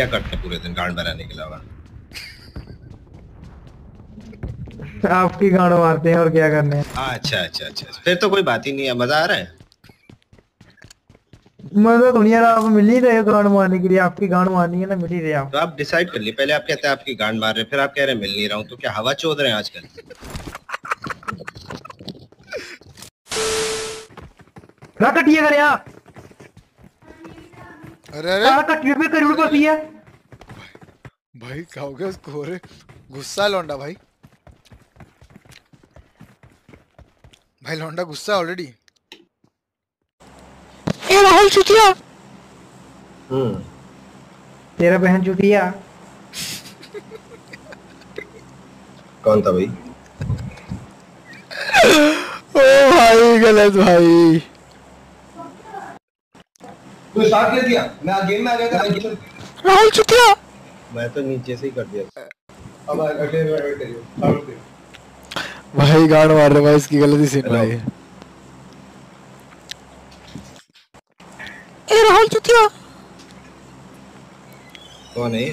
क्या करते हैं पूरे दिन गांड बनाने के अलावा? आपकी गांड मारते हैं और क्या करने हैं? अच्छा अच्छा अच्छा फिर तो कोई बात ही नहीं है मज़ा आ रहा है? मज़ा तो नहीं आप मिल ही रहे हो गांड मारने के लिए। आपकी गांड मारनी है ना मिल ही रहे आप। तो आप डिसाइड कर लिए पहले आप कहते हैं आपकी गांड मार रहे हैं फिर आप कह रहे हैं मिल नहीं रहा हूँ तो क्या हवा चोद रहे हैं आजकल? ना कटिए कर यार अरे अरे। सारा कटिए पे करोड़ पसी है। भाई क्या हो गया उसको? अरे गुस्सा लौंडा भाई। भाई लौंडा गुस्सा ऑलरेडी ए राहुल चुतिया। हम्म। तेरा बहन चुतिया। कौन था भाई? ओ भाई गलत भाई। तू स्टार्ट कर दिया। मैं गेम में आ गया था राहुल चुतिया। मैं तो नीचे से ही कर दिया। अब अगले में वेट करियो भाई गांड मार रहे भाई इसकी गलती सीन भाई। ए राहुल चुतिया। कौन है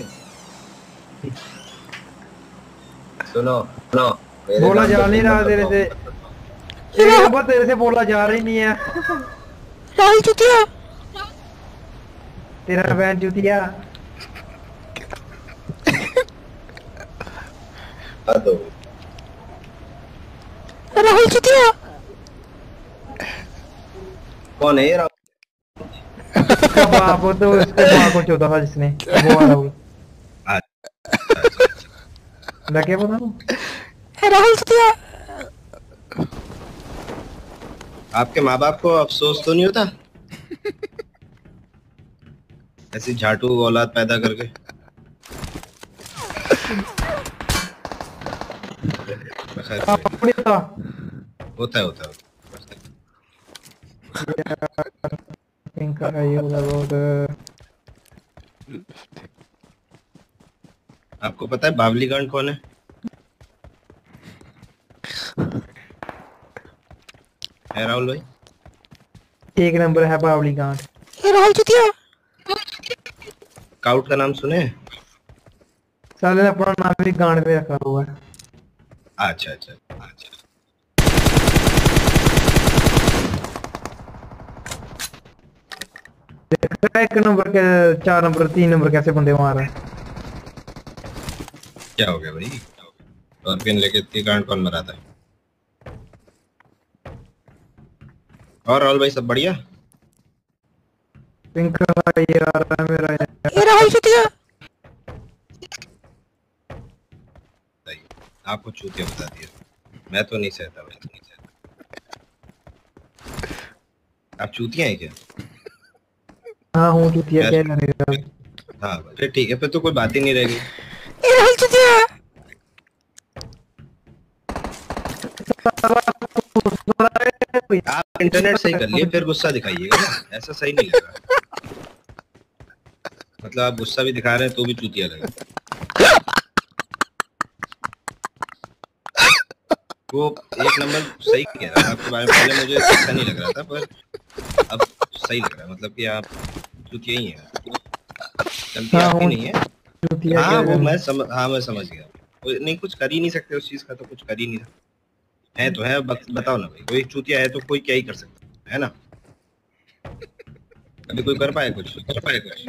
सुनो सुनो। बोला जा नहीं रहा तेरे से। तेरे तेरे से बोला जा रही नहीं है। राहुल चुतिया। तेरा बहन चुतिया हाँ तो राहुल चुतिया कौन है ये बाप हो तो उसके माँ को चौथा था जिसने वो वाला वो लगे पता ना ए राहुल चुतिया आपके माँ बाप को अफसोस तो नहीं होता? ऐसी झाटू औलाद पैदा करके। होता है होता है think I use about आपको पता है बावली गांड कौन है? है राहुल भाई? एक नंबर है बावली गांड राहुल चुतिया? काउट का नाम सुने? साले ने अपना नाम भी गांड में रखा हुआ है। अच्छा अच्छा अच्छा। देखा एक नंबर के चार नंबर तीन नंबर कैसे बंदे मार रहे हैं? क्या हो गया भाई? स्कॉर्पियन लेके इतनी गांड कौन मराता है? और राहुल भाई सब बढ़िया? पिंक ये आ रहा है मेरा राहुल सही। आपको चूतिया बता दिया। मैं तो नहीं सहता भाई नहीं सहता। आप चूतिया हैं क्या? हाँ हूँ चुतिया क्या करेगा हाँ भाई फिर ठीक है फिर तो कोई बात ही नहीं रहेगी। ए राहुल चुतिया। आप इंटरनेट सही कर लिए फिर गुस्सा दिखाइएगा ऐसा सही नहीं लगा मतलब आप गुस्सा भी दिखा रहे हैं तो भी चूतिया लगा। वो एक नंबर सही कह रहा था आपके बारे में। पहले मुझे अच्छा नहीं लग रहा था पर अब सही लग रहा है। मतलब कि आप चूतिया ही हैं। गलती हाँ, आपकी नहीं है। हाँ वो मैं समझ हाँ मैं समझ गया। नहीं कुछ कर ही नहीं सकते उस चीज़ का तो कुछ कर ही नहीं सकते। है तो है बताओ ना भाई। कोई चूतिया है तो कोई क्या ही कर सकता है है ना? अभी कोई कर पाए कुछ? कर पाए कुछ?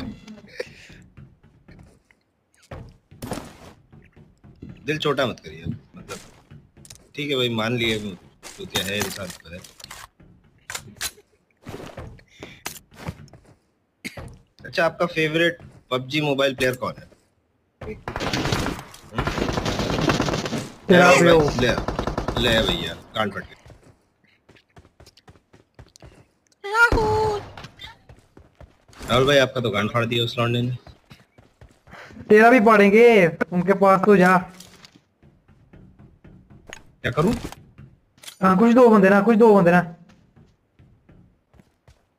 दिल छोटा मत करिए। मतलब ठीक है भाई मान लिए वो चूतिया है इंसान तो है। अच्छा आपका फेवरेट पबजी मोबाइल प्लेयर कौन है? ले ले ले भैया कान फट राहुल। राहुल भाई आपका तो कान फाड़ दिया उस लौंडे ने। तेरा भी पढ़ेंगे उनके पास तो जा। क्या करूँ? हाँ कुछ दो बंदे ना कुछ दो बंदे ना।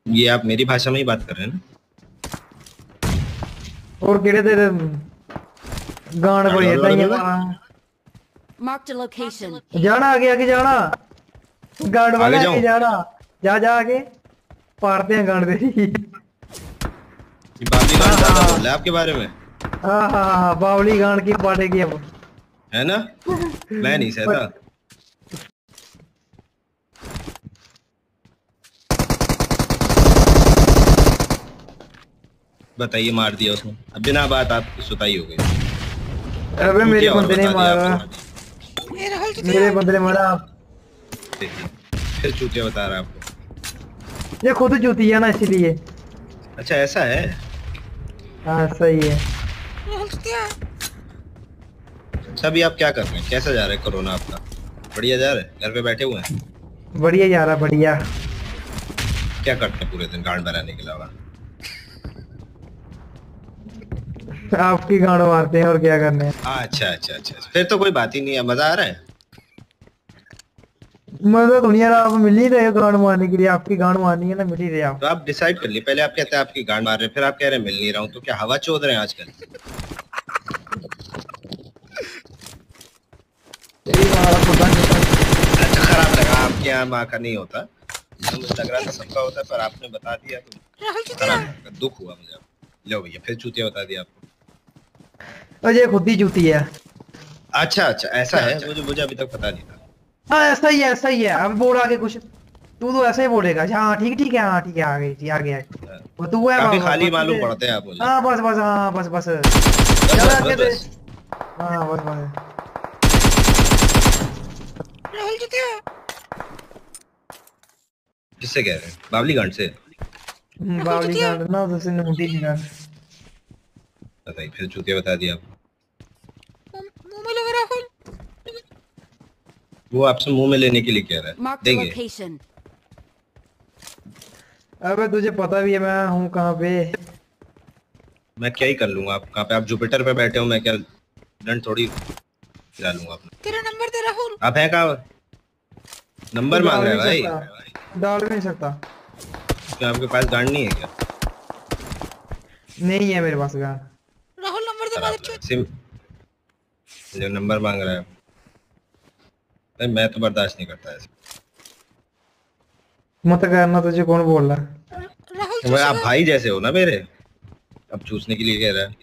ये आप मेरी भाषा में ही बात कर रहे हैं ना? और केड़े तेरे गांड बड़ी है ताइयाँ Marked a location. जाना आगे आगे जाना। गांड वाले आगे आगे जाना। जा जा आगे। पाड़ते हैं गांड तेरी। ये बाबी गांड ज़्यादा बोल रहा है आपके बारे में। हाँ हाँ हाँ बावली गांड की पाटेगी अब। है ना? मैं नहीं सहता। बताइए मार दिया उसने। अब बिना बात आप सुताई हो गई। अबे मेरे बंदे ने मारा। मेरे बंदे ने मारा। देखिए फिर चूतिया बता रहा आपको। ये खुद जूती है ना इसीलिए। अच्छा ऐसा है? हाँ सही है। अच्छा अभी आप क्या कर रहे हैं? कैसा जा रहा है कोरोना आपका? बढ़िया जा रहा है? घर पे बैठे हुए हैं? बढ़िया जा रहा बढ़िया। क्या करते हैं पूरे दिन गांड बनाने के अलावा? आपकी गांड मारते हैं और क्या करने अच्छा अच्छा अच्छा अच्छा। फिर तो कोई बात ही नहीं है मज़ा आ रहा है? मतलब दुनिया आप मिल ही रहे हो गांड मारने के लिए। आपकी गांड मारनी है ना मिल ही रहे आप। तो आप डिसाइड कर लिए पहले आप कहते हैं आपकी गांड मार रहे हैं फिर आप कह रहे हैं मिल नहीं रहा हूँ। तो क्या हवा चोद रहे हैं आजकल? अच्छा खराब लगा आपके यहाँ माँ का नहीं होता। तो मुझे लग रहा था सबका होता है पर आपने बता दिया तो दुख हुआ मुझे। लो भैया फिर चूतिया बता दिया आपको। और ये खुद ही जूती है। अच्छा अच्छा ऐसा है? मुझे मुझे अभी तक पता नहीं था। हाँ ऐसा ही है ऐसा ही है। अब बोल आगे कुछ। तू तो ऐसा ही बोलेगा हाँ ठीक ठीक है हाँ ठीक है आ गई ठीक आ गया वो तू है काफ़ी खाली मालूम पड़ते हैं आप मुझे। हाँ बस बस हाँ बस बस। चल आगे दे। हाँ बस बस। राहुल चुतिया किससे कह रहे हैं? बावली गांड से। बावली गांड ना तो उसने मुंडी निकाल बताइए फिर चूतिया बता दिया मुँह मुँह में लगा राहुल वो आपसे मुँह में लेने के लिए कह रहा है। देंगे। अबे तुझे पता भी है मैं हूँ कहाँ पे। मैं क्या ही कर लूँगा आप कहाँ पे आप जुपिटर पे बैठे हो मैं क्या डंड थोड़ी गिरा लूँगा अपना। तेरा नंबर दे राहुल। आप हैं कहाँ? नंबर मांग रहे हैं भाई। डाल नहीं सकता। क्या आपके पास गांड नहीं है क्या? नहीं है मेरे पास गांड। राहुल नंबर दे सिम जो नंबर मांग रहा है। भाई मैं तो बर्दाश्त नहीं करता ऐसे। मत करना तुझे कौन बोल रहा है? भाई आप भाई जैसे हो ना मेरे? अब चूसने के लिए कह रहा है।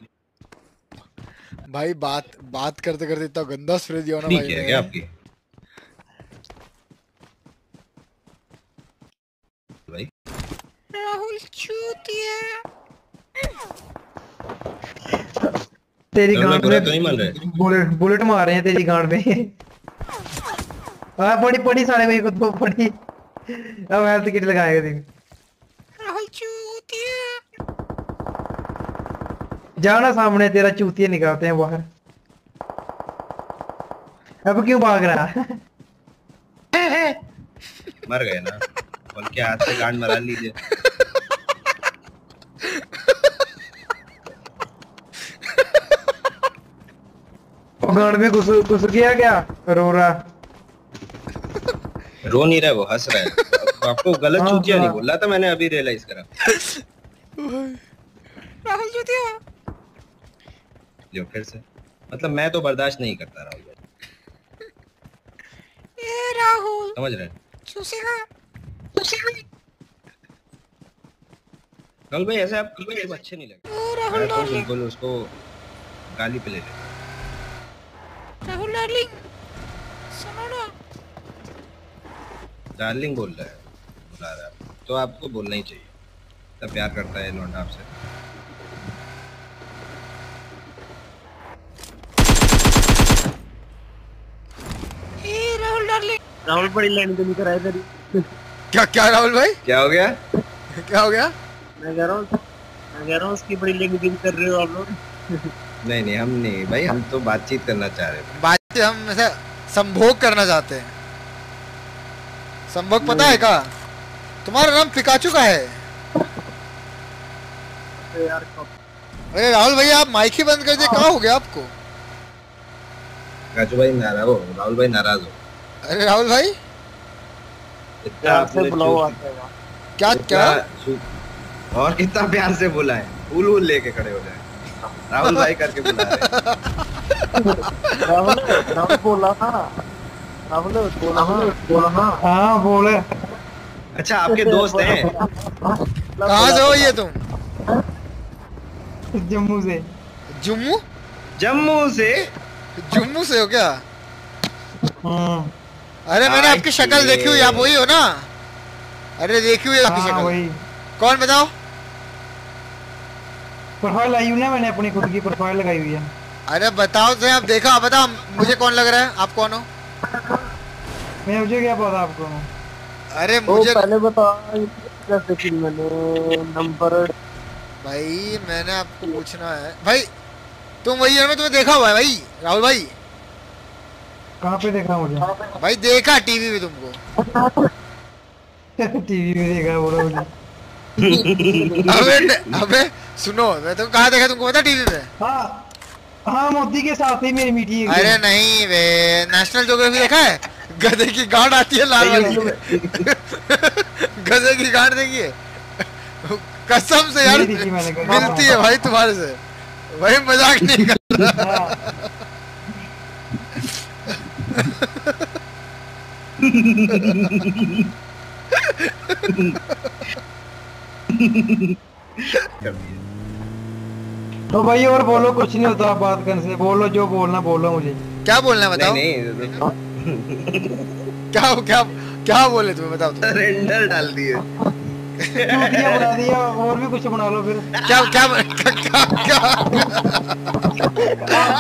भाई बात बात करते करते इतना गंदा स्प्रे दिया ना भाई क्या आपकी? भाई। राहुल चुतिया तेरी गांड में तो नहीं बुलेट बुलेट मार रहे हैं तेरी गांड में। हाँ पड़ी पड़ी सारे भाई खुद को पड़ी अब हेल्थ किट लगाएगा देख राहुल चुतिया। जाना सामने तेरा चूतिया निकालते हैं बाहर। अब क्यों भाग रहा? मर गए ना। बोल के हाथ से गांड मरा लीजिए। गांड में घुस घुस गया क्या? रो रहा। रो नहीं रहा है वो हंस रहा है। आपको गलत हाँ, चूतिया नहीं हाँ। बोल रहा था मैंने अभी रियलाइज़ करा। राहुल चुतिया। जो फिर से। मतलब मैं तो बर्दाश्त नहीं करता राहुल भाई। ए राहुल। समझ रहे चूसेगा चूसेगा राहुल भाई ऐसे आप बिल्कुल अच्छे नहीं लगे राहुल तो डार्लिंग बिल्कुल उसको गाली पे ले लेता राहुल डार्लिंग सुनो ना। डार्लिंग बोल रहा है बुला रहा है तो आपको बोलना ही चाहिए। इतना प्यार करता है लौंडा आपसे। राहुल डार्लिंग। बड़ी लाइन तो नहीं कराया तेरी क्या क्या राहुल भाई? क्या हो गया? क्या हो गया? मैं कह रहा हूँ मैं कह रहा हूँ उसकी बड़ी लेकिन कर रहे हो आप लोग। नहीं नहीं हम नहीं भाई हम तो बातचीत करना चाह रहे थे। बात से हम ऐसा संभोग करना चाहते हैं। संभोग पता है का तुम्हारा नाम पिकाचू का है। यार अरे राहुल भैया आप माइक ही बंद कर दिए कहाँ हो गया आपको? राजू भाई नाराज़ हो राहुल भाई नाराज़ हो। अरे राहुल भाई। इतना प्यार से आपने बुलाओ चूत- आता है क्या क्या? और कितना प्यार से बुलाए फूल वूल लेके खड़े हो जाए। राहुल भाई करके बुला रहे राहुल बोला राहुल बोला हाँ? बोला हाँ? हाँ बोल अच्छा आपके दोस्त हैं। कहाँ से हो ये तुम? जम्मू से। जुम्मू? जम्मू से? जुम्मू से हो क्या? हम्म अरे मैंने आपकी शक्ल देखी हुई आप वही हो ना? अरे देखी हुई आपकी हाँ शक्ल। वही। कौन बताओ? प्रोफ़ाइल लाई हुई ना मैंने अपनी खुद की प्रोफ़ाइल लगाई हुई है। अरे बताओ तो आप देखा बताओ मुझे कौन लग रहा है? आप कौन हो? मैं मुझे क्या पता आपको? अरे मुझे पहले बता कैसे की मैंने नंबर भाई मैंने आपको पूछना है। भाई तुम वही है मैं तुम्हें देखा हुआ है भाई राहुल भाई? कहाँ पे देखा मुझे? भाई देखा टीवी में तुमको। टीवी में देखा बोला मुझे। अबे अबे सुनो मैं तो कहाँ देखा तुमको पता टीवी में हाँ हाँ मोदी के साथ ही मेरी है अरे नहीं वे नेशनल ज्योग्राफी देखा है? गधे की गांड आती है लाल वाली। गधे की गांड देखिए। कसम से यार नहीं। मिलती है भाई तुम्हारे से। भाई मज़ाक नहीं कर रहा। तो भाई और बोलो कुछ नहीं होता बात करने से। बोलो जो बोलना बोलो मुझे। क्या बोलना है बताओ। नहीं नहीं क्या क्या क्या बोले तुम्हें बताओ तुम सरेंडर डाल दिए। बना दिया और भी कुछ बना लो फिर। क्या क्या क्या क्या, क्या?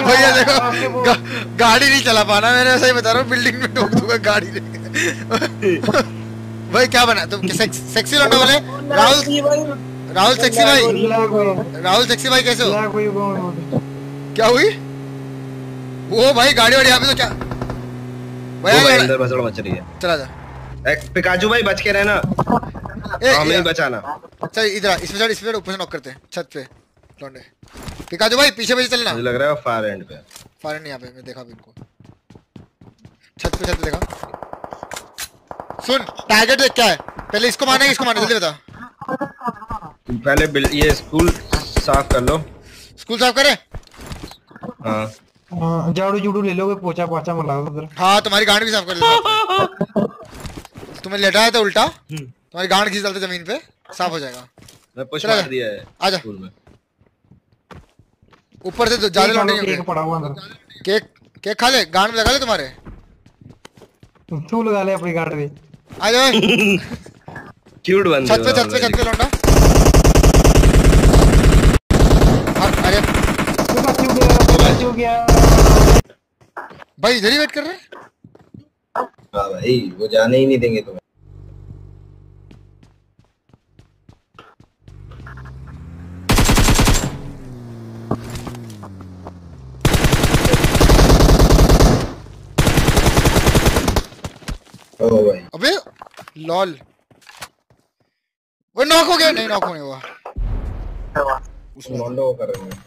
भैया देखो गा, गाड़ी नहीं चला पाना मैंने ऐसा ही बता रहा हूँ बिल्डिंग में ठोक दूँगा गाड़ी भाई क्या बना तुम सेक्स, सेक्सी लौंडा बोले राहुल राहुल सेक्सी भाई। राहुल सेक्सी भाई कैसे हो? क्या हुई? वो भाई गाड़ी वाड़ी यहाँ पे तो क्या अंदर भसड़ मच रही है। चला जा। ए, भाई बच के रहना। हमें बचाना। चल इधर आ, इसमें चढ़ इसमें ऊपर से नॉक करते हैं छत पे लौंडे। पिकाजू भाई पीछे पीछे चलना। मुझे लग रहा है फायर एंड पे फायर नहीं यहाँ पे मैं देखा इनको। छत पे छत पे देखा। सुन टारगेट देख क्या है? पहले इसको मारना है इसको मारना जल्दी बता। पहले ये स्कूल साफ़ कर लो। स्कूल साफ़ करे? हाँ, झाड़ू जूड़ू ले लोगे पोछा पाछा मला उधर। हाँ तुम्हारी गांड भी साफ़ कर देता तुम्हें लेटा है तो उल्टा? तुम्हारी गांड खींच डालते ज़मीन पे साफ़ हो जाएगा। मैं पुश मार दिया है आजा। स्कूल में। ऊपर से तो ज़्यादा केक पड़ा हुआ अंदर। केक केक खा ले गांड में लगा ले तुम्हारे। तू लगा ले अपनी गाड़ पे आ जाओ क्यूट बंदे छत पे छत पे छत पे लौंडा हाँ, अरे तू बच्चू गया तू बच्चू गया। भाई इधर ही वेट कर रहे हैं। हाँ भाई वो जाने ही नहीं देंगे तुम्हें। ओ भाई। अबे लॉल। वो नॉक हो गया? नहीं नॉक होने हुआ। उस मोंडो को कर रहे हैं।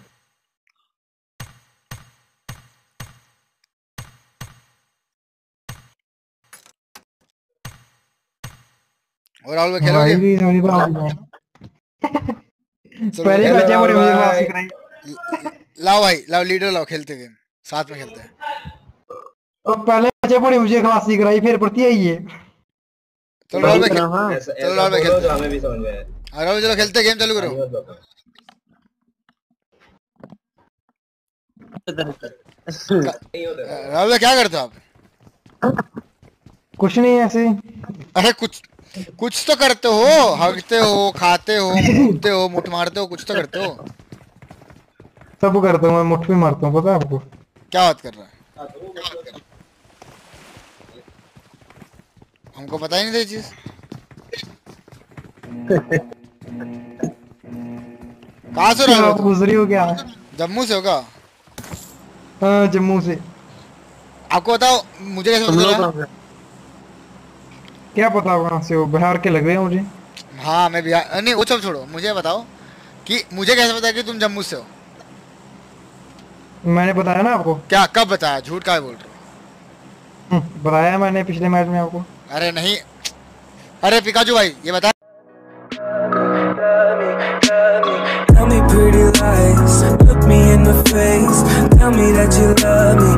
और राहुल भाई भाई खेलोगे? भी मेरी बात पहले बच्चे बड़े मुझे भाई। क्लास सिखाई लाओ भाई लाओ लीडर लाओ खेलते गेम साथ में खेलते हैं। और पहले बच्चे बड़े मुझे क्लास सिखाई फिर पढ़ती आई है चलो राहुल भाई खेल हाँ। चलो लाल भाई खेलते जो हमें भी समझ में आए हाँ, राहुल चलो खेलते गेम चालू करो। नहीं। नहीं है। राहुल भाई क्या करते हो आप? कुछ नहीं ऐसे अरे कुछ कुछ तो करते हो हगते हो खाते हो घूमते हो मुठ मारते हो कुछ तो करते हो। सब करता हूँ मैं मुठ भी मारता हूँ पता है आपको? क्या बात कर रहा है? हमको पता ही नहीं था चीज़। कहाँ से रहो गुजरी हो क्या? जम्मू से होगा हाँ जम्मू से। आपको बताओ मुझे कैसे तुम पता लोग चला कहाँ से? क्या पता आप कहाँ से हो बिहार के लग रहे हैं मुझे हाँ मैं बिहार नहीं वो सब छोड़ो मुझे बताओ कि मुझे कैसे पता कि तुम जम्मू से हो? मैंने बताया ना आपको। क्या कब बताया? झूठ का बोल रहे हो। हम्म, बताया मैंने पिछले मैच में आपको। अरे नहीं अरे पिकाजू भाई ये बता। Tell me pretty lies, look me in the face. Tell me that you love me,